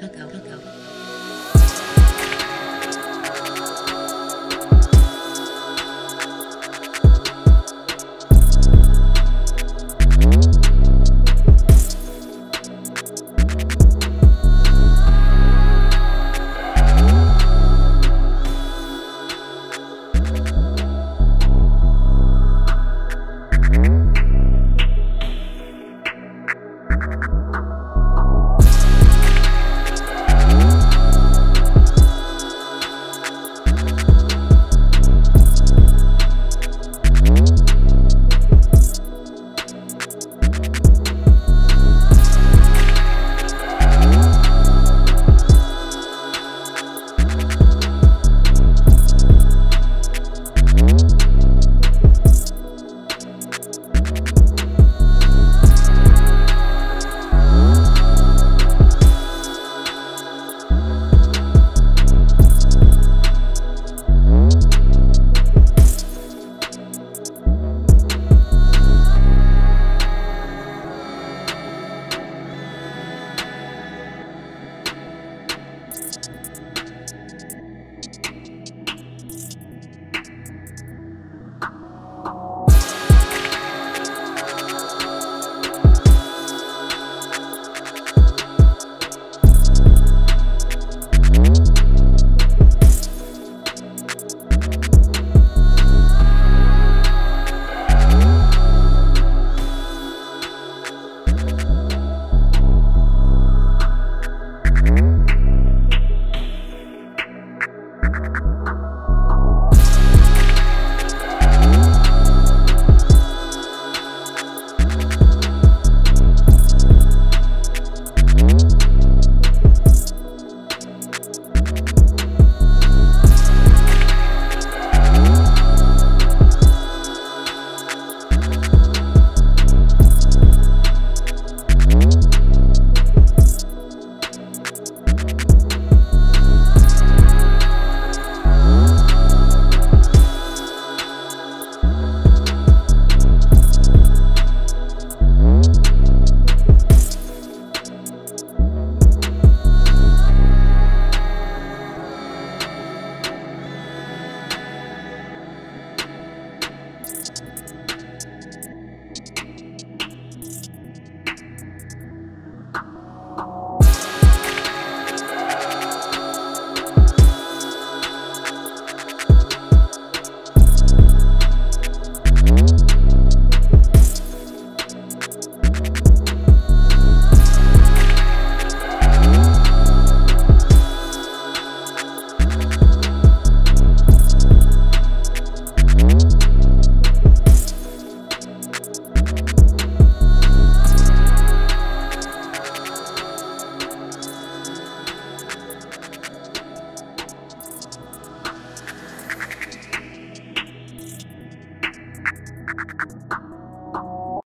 Kakao, go.